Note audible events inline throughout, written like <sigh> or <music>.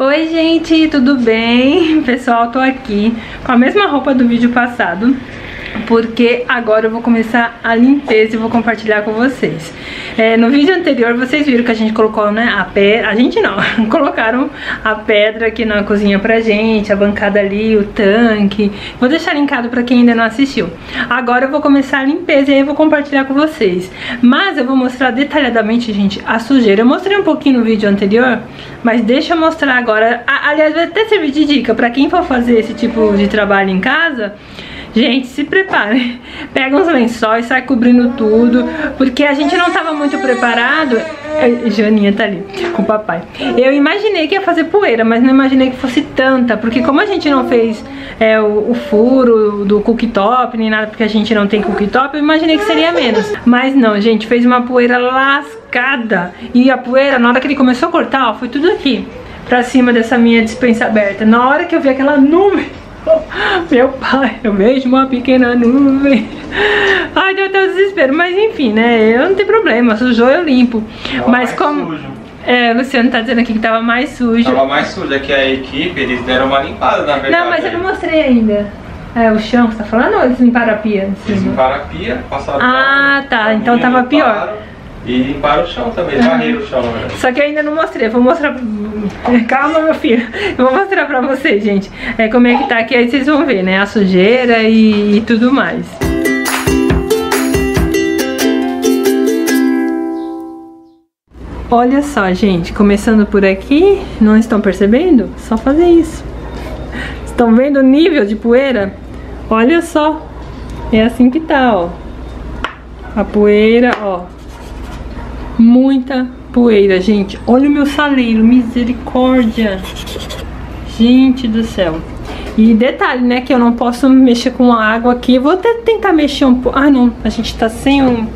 Oi gente, tudo bem? <laughs> Pessoal, tô aqui com a mesma roupa do vídeo passado porque agora eu vou começar a limpeza e vou compartilhar com vocês. É, no vídeo anterior vocês viram que a gente colocou, né, a pedra, a gente não, <laughs> colocaram a pedra aqui na cozinha pra gente, a bancada ali, o tanque. Vou deixar linkado pra quem ainda não assistiu. Agora eu vou começar a limpeza e aí eu vou compartilhar com vocês. Mas eu vou mostrar detalhadamente, gente, a sujeira. Eu mostrei um pouquinho no vídeo anterior, mas deixa eu mostrar agora. Aliás, vai até servir de dica pra quem for fazer esse tipo de trabalho em casa Gente, se preparem. <laughs> Pega uns lençóis, sai cobrindo tudo, porque a gente não estava muito preparado. É, Joaninha tá ali com o papai. Eu imaginei que ia fazer poeira, mas não imaginei que fosse tanta, porque como a gente não fez é, o, o, furo do cooktop, nem nada, porque a gente não tem cooktop, eu imaginei que seria menos. Mas não, gente, fez uma poeira lascada. E a poeira, na hora que ele começou a cortar, ó, foi tudo aqui, pra cima dessa minha dispensa aberta. Na hora que eu vi aquela nuvem <laughs> Meu pai, eu vejo uma pequena nuvem. Ai, deu até o desespero. Mas enfim, né? Eu não tenho problema. Sujou, eu limpo. Mas como. Sujo. É, o Luciano tá dizendo aqui que tava mais sujo. Tava mais sujo, é que a equipe, eles deram uma limpada, na verdade. Não, mas eu não mostrei ainda. É, o chão, você tá falando ou eles limparam a pia? Eles limparam a pia, passaram Ah, tá. Então tava pior. E limparam o chão também, varreram o chão, verdade. Só que eu ainda não mostrei, vou mostrar... Calma, meu filho. Eu vou mostrar pra vocês, gente, é, como é que tá aqui, aí vocês vão ver, né, a sujeira e, e tudo mais. Olha só, gente, começando por aqui, não estão percebendo? Só fazer isso. Estão vendo o nível de poeira? Olha só, é assim que tá, ó. A poeira, ó, muita poeira, gente. Olha o meu saleiro, misericórdia. Gente do céu. E detalhe, né, que eu não posso mexer com a água aqui. Vou até tentar mexer um pouco. Ah, não, a gente tá sem um...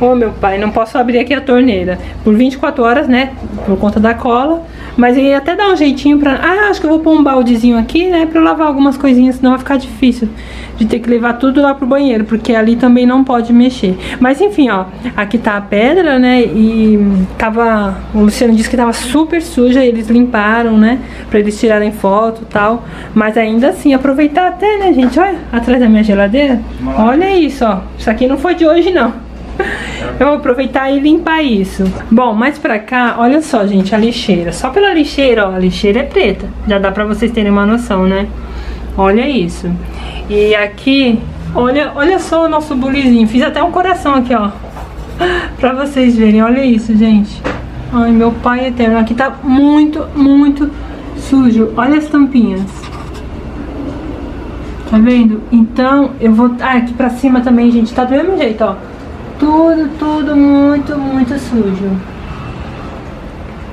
Oh, meu pai, não posso abrir aqui a torneira. Por 24 horas, né, por conta da cola. Mas eu ia até dar um jeitinho pra... Ah, acho que eu vou pôr um baldezinho aqui, né, pra eu lavar algumas coisinhas, senão vai ficar difícil de ter que levar tudo lá pro banheiro, porque ali também não pode mexer. Mas enfim, ó, aqui tá a pedra, né, e tava... O Luciano disse que tava super suja, eles limparam, né, pra eles tirarem foto e tal. Mas ainda assim, aproveitar até, né, gente, olha, atrás da minha geladeira. Olha isso, ó, isso aqui não foi de hoje, não. <laughs> Eu vou aproveitar e limpar isso. Bom, mais pra cá, olha só, gente, a lixeira. Só pela lixeira, ó, a lixeira é preta. Já dá pra vocês terem uma noção, né? Olha isso. E aqui, olha, olha só o nosso bulizinho. Fiz até um coração aqui, ó. <laughs> Pra vocês verem, olha isso, gente. Ai, meu pai eterno. Aqui tá muito, muito sujo. Olha as tampinhas. Tá vendo? Então, eu vou... Ah, aqui pra cima também, gente. Tá do mesmo jeito, ó tudo, tudo muito, muito sujo.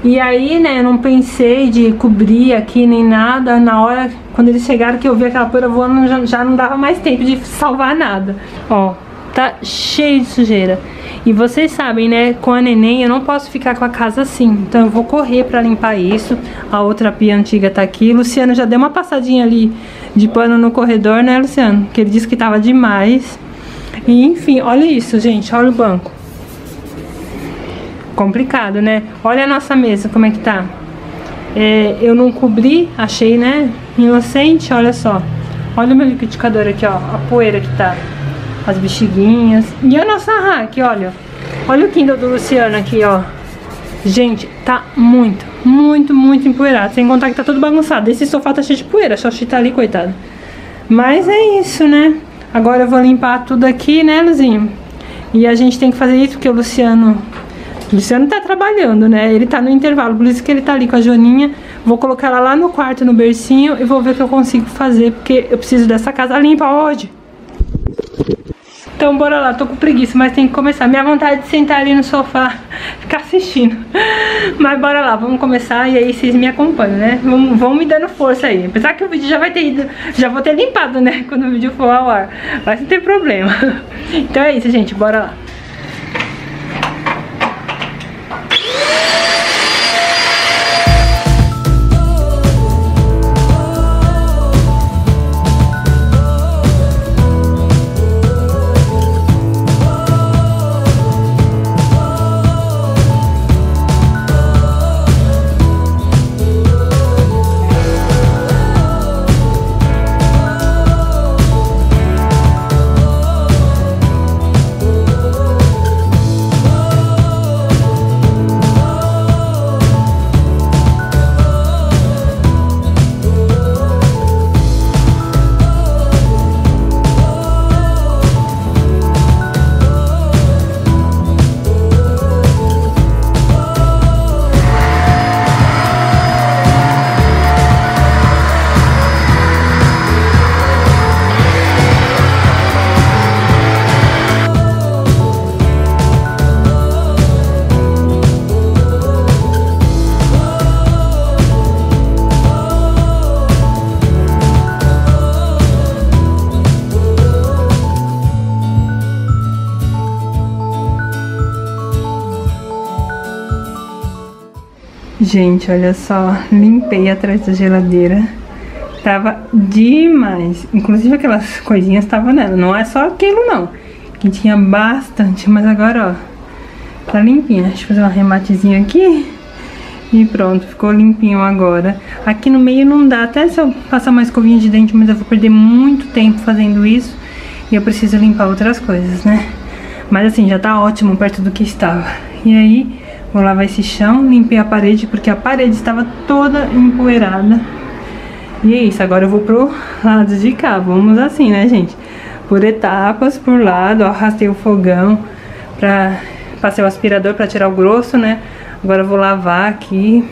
E aí, né, não pensei de cobrir aqui nem nada. Na hora, quando eles chegaram que eu vi aquela poeira voando, já, já não dava mais tempo de <laughs> salvar nada. Ó, tá cheio de sujeira. E vocês sabem, né, com a neném eu não posso ficar com a casa assim. Então eu vou correr pra limpar isso. A outra pia antiga tá aqui. Luciano já deu uma passadinha ali de pano no corredor, né, Luciano? Que ele disse que tava demais. E enfim, olha isso, gente, olha o banco. Complicado, né? Olha a nossa mesa, como é que tá. É, eu não cobri, achei, né? Inocente, olha só. Olha o meu liquidificador aqui, ó. A poeira que tá. As bexiguinhas. E a nossa rack, olha. Olha o Kindle do Luciano aqui, ó. Gente, tá muito, muito, muito empoeirado. Sem contar que tá tudo bagunçado. Esse sofá tá cheio de poeira. A Xoxi tá ali, coitado. Mas é isso, né? Agora eu vou limpar tudo aqui, né, Luzinho? E a gente tem que fazer isso porque o Luciano... O Luciano tá trabalhando, né? Ele tá no intervalo, por isso que ele tá ali com a Joaninha. Vou colocar ela lá no quarto, no bercinho, e vou ver o que eu consigo fazer, porque eu preciso dessa casa limpa hoje. Então bora lá, tô com preguiça, mas tem que começar. Minha vontade de sentar ali no sofá, <laughs> ficar assistindo. Mas bora lá, vamos começar e aí vocês me acompanham, né? Vão, vão me dando força aí. Apesar que o vídeo já vai ter ido, já vou ter limpado, né? <laughs> Quando o vídeo for ao ar. Mas não tem problema. <laughs> Então é isso, gente, bora lá. Gente, olha só, limpei atrás da geladeira. Tava demais. Inclusive aquelas coisinhas estavam nela. Não é só aquilo não. Que tinha bastante, mas agora, ó, tá limpinha. Deixa eu fazer um arrematezinho aqui. E pronto, ficou limpinho agora. Aqui no meio não dá, até se eu passar uma escovinha de dente, mas eu vou perder muito tempo fazendo isso. E eu preciso limpar outras coisas, né? Mas assim, já tá ótimo perto do que estava. E aí, vou lavar esse chão, limpei a parede, porque a parede estava toda empoeirada. E é isso, agora eu vou pro lado de cá. Vamos assim, né, gente? Por etapas, por lado, ó, arrastei o fogão. Passei o aspirador pra tirar o grosso, né? Agora eu vou lavar aqui.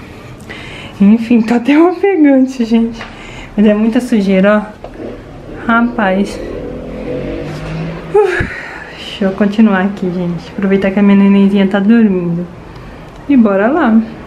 Enfim, tá até <laughs> ofegante, gente. Mas é muita sujeira, ó. Rapaz. Uf. Deixa eu continuar aqui, gente. Aproveitar que a minha nenenzinha tá dormindo. E bora lá.